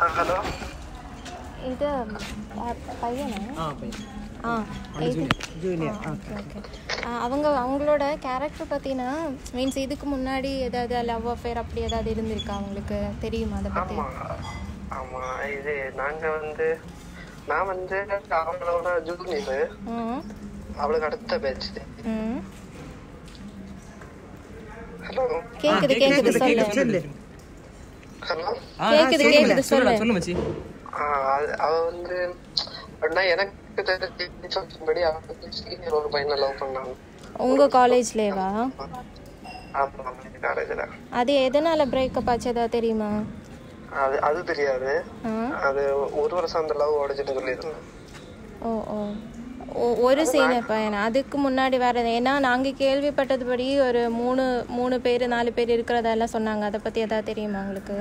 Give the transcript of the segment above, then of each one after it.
Hello இது பையனா ஆ junior okay அவங்க அவங்களோட கேரக்டர் பார்த்தீங்கன்னா மீன்ஸ் இதுக்கு முன்னாடி ஏதாவது லவ் அஃபேர் அப்படி ஏதாவது இருந்திருக்கா அவங்களுக்கு தெரியுமா அதை பற்றி ஆமாம் இது நாங்கள் வந்து நான் வந்து அவங்களோட ஜூனியர் அவளுக்கு அடுத்த பேட்ச் ஹலோ கேட்குது கேக்குது சொல்லு கேக்குது, கேக்குது, சொல்லு. சொல்லு மச்சி. அவ வந்து அப்படின்னா எனக்கு தெரிஞ்சபடி சீனியர் ஒரு பையனை லவ் பண்ணாங்க. உங்க காலேஜ்லேவா ஆமா காலேஜ்ல அது எதனால பிரேக்கப் ஆச்சு ஏதாவது தெரியுமா? அது அது தெரியாது. அது ஒரு வருஷம் அந்த லவ் உடைச்சிட்டு சொல்லியிருந்தேன் ஓ ஓ. ஒ- ஒரு சீனியர் பையன் அதுக்கு முன்னாடி வேற ஏன்னா நாங்கள் கேள்விப்பட்டதுபடி ஒரு மூணு மூணு பேர் நாலு பேர் இருக்கிறதெல்லாம் சொன்னாங்க. அதை பற்றி ஏதாவது தெரியுமா உங்களுக்கு?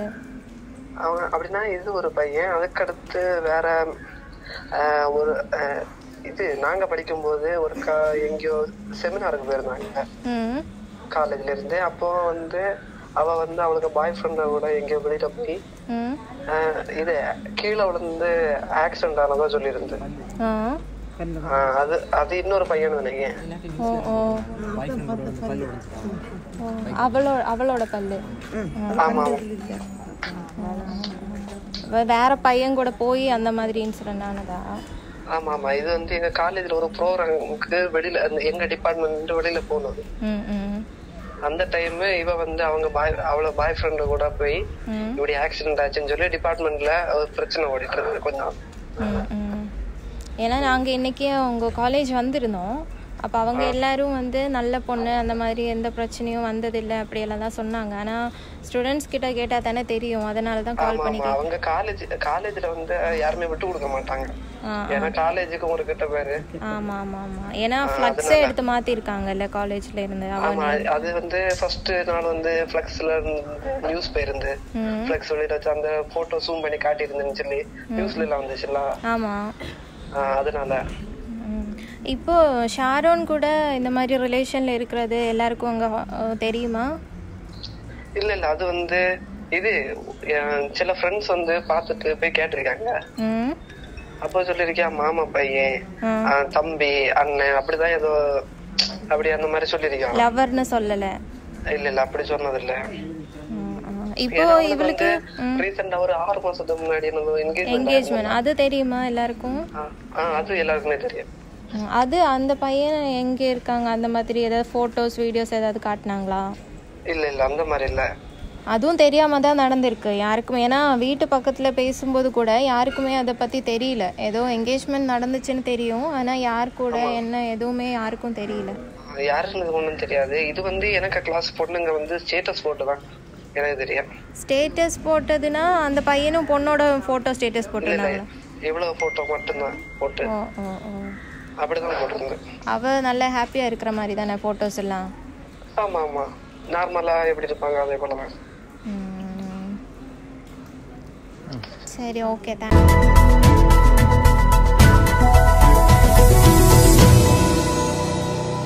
அவன் அப்படின்னா இது ஒரு பையன். அதுக்கடுத்து வேற ஒரு இது நாங்க படிக்கும்போது ஒரு கா எங்கேயோ செமினாருக்கு போயிருந்தாங்க. ம். காலேஜ்ல இருந்து. அப்போ வந்து அவ வந்து அவளுக்கு பாய் ஃப்ரெண்ட கூட எங்கேயோ வெளியில போய் இது கீழே விழுந்து ஆக்சிடென்ட் ஆனதா சொல்லியிருந்து. அது அது இன்னொரு பையன் நினைக்கிறேன். ஃப்ரெண்டோட. அவளோட அவளோட பல்லு. வேற பையன் கூட போய் அந்த மாதிரி இன்சிடென்ட் ஆனதா? ஆமா ஆமா இது வந்து எங்க காலேஜ்ல ஒரு ப்ரோக்ராமுக்கு வெளியில அந்த எங்க டிபார்ட்மெண்ட் வெளியில போனது. அந்த டைம் இவ வந்து அவங்க பாய் அவள பாய் ஃப்ரெண்டு கூட போய் இப்படி ஆக்சிடென்ட் ஆச்சுன்னு சொல்லி டிபார்ட்மெண்ட்ல ஒரு பிரச்சனை ஓடிட்டு இருந்தது கொஞ்சம். ஏன்னா நாங்கள் இன்னைக்கு உங்கள் காலேஜ் வந்திருந்தோம். அப்போ அவங்க எல்லாரும் வந்து நல்ல பொண்ணு அந்த மாதிரி எந்த பிரச்சனையும் வந்ததில்லை அப்படியெல்லாம் தான் சொன்னாங்க. ஆனால் ஸ்டூடெண்ட்ஸ் கிட்ட கேட்டால் தானே தெரியும். அதனால தான் கால் ஆமா பண்ணி ஆமா அவங்க காலேஜ் காலேஜ்ல வந்து யாருமே விட்டு கொடுக்க மாட்டாங்க. ஏன்னா காலேஜுக்கு ஒரு கிட்ட பேரு. ஆமாம் ஆமாம் ஆமாம் ஏன்னா ஃப்ளக்ஸே எடுத்து மாற்றிருக்காங்கல்ல காலேஜில் இருந்து. ஆமா அது வந்து ஃபர்ஸ்ட் நாள் வந்து ஃபிளக்ஸ்ல நியூஸ் போயிருந்து ஃபிளக்ஸ் வெளியில வச்சு அந்த போட்டோ ஜூம் பண்ணி காட்டியிருந்தேன்னு சொல்லி நியூஸ்ல எல்லாம் வந்துச்சுல்ல? ஆமாம் ஆஹ் அதனால. இப்போ ஷாரோன் கூட இந்த மாதிரி ரிலேஷனில் இருக்கிறது எல்லாருக்கும் அங்கே தெரியுமா? இல்ல இல்ல அது வந்து இது சில ஃப்ரெண்ட்ஸ் வந்து பார்த்துட்டு போய் கேட்டிருக்காங்க. அப்போ சொல்லிருக்கியா மாமா பையன் தம்பி அண்ணன் அப்படிதான் ஏதோ அப்படி அந்த மாதிரி சொல்லிருக்கான் லவர்னு சொல்லலை. இல்ல இல்ல அப்படி சொன்னது இல்ல. இப்போ இவளுக்கு ரீசெண்டா ஒரு ஆறு மாசத்துக்கு முன்னாடி என்கேஜ் என்கேஜ்மெண்ட் அது தெரியுமா எல்லாருக்கும்? அது எல்லாருக்குமே தெரியும். அது அந்த பையன் எங்கே இருக்காங்க? அந்த மாதிரி ஏதாவது ஃபோட்டோஸ் வீடியோஸ் ஏதாவது காட்டினாங்களா? இல்ல இல்ல அந்த மாதிரி இல்ல. அதுவும் தெரியாம தான் நடந்திருக்கு. யாருக்குமே ஏன்னா வீட்டு பக்கத்தில் பேசும்போது கூட யாருக்குமே அதை பற்றி தெரியல. ஏதோ என்கேஜ்மெண்ட் நடந்துச்சுன்னு தெரியும். ஆனால் யார் கூட என்ன எதுவுமே யாருக்கும் தெரியல. யாருன்னு ஒண்ணும் தெரியாது. இது வந்து எனக்கு கிளாஸ் பொண்ணுங்க வந்து ஸ்டேட்டஸ் போட்டு தான் எனக்கு தெரியும். ஸ்டேட்டஸ் போட்டதுன்னா அந்த பையனும் பொண்ணோட ஃபோட்டோ ஸ்டேட்டஸ் இல்ல போட்டிருந்தாங்களா? இவ்வளவு போட்டோ மட்டும்தான் போட்டு. அப்படிதான் போட்டிருந்தேன் அவ நல்லா ஹாப்பியாக இருக்கிற மாதிரி தானே ஃபோட்டோஸ் எல்லாம்? ஆமா ஆமா நார்மலா எப்படி இருப்பாங்க அதே போலதான் ம். சரி ஓகே தேங்க்ஸ்